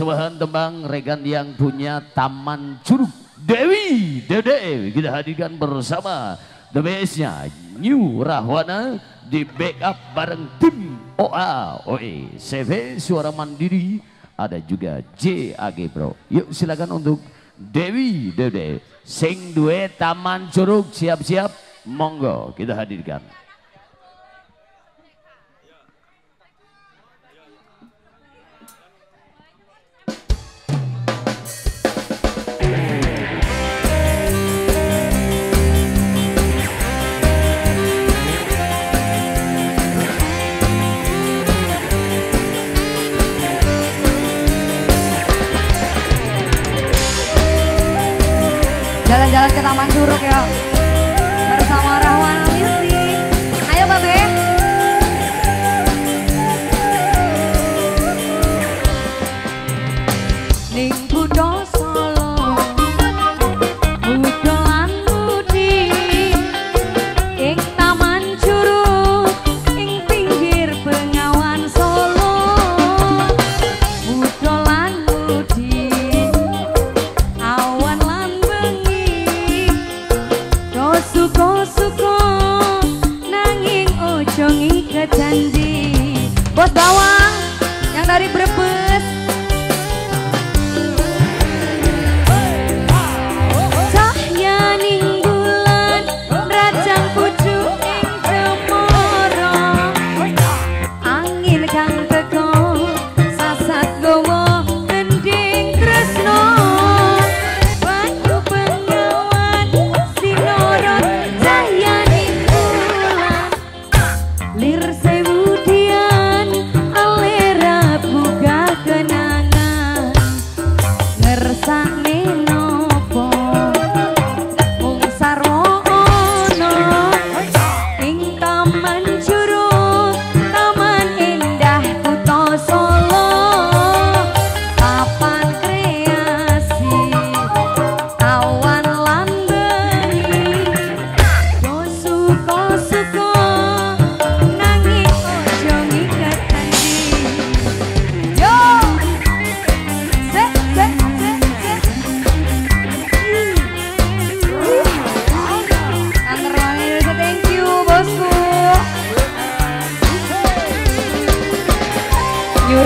percobaan tembang regan yang punya Taman Curug Dewi Dede. Kita hadirkan bersama the bestnya New Rahwana di backup bareng tim OA OE CV Suara Mandiri ada juga JAG Bro. Yuk silakan untuk Dewi Dede. Sing duet Taman Curug siap-siap monggo kita hadirkan. Jalan-jalan ke Taman Curug ya.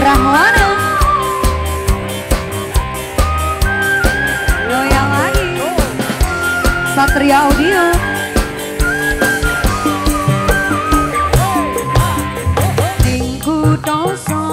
Lagi. Satria Audio. Ning kudoso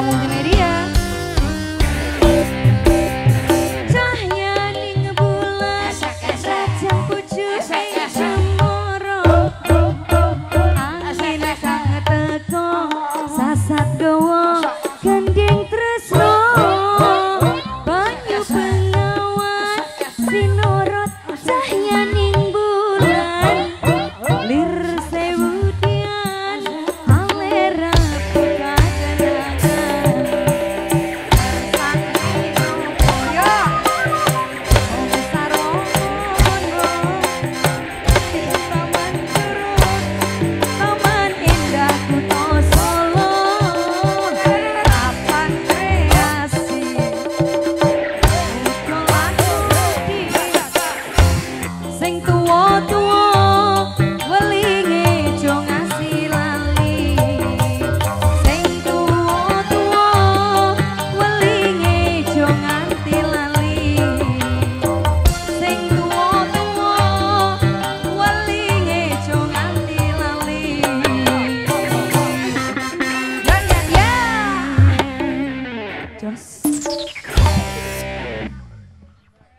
Mama,